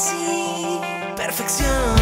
Casi perfección.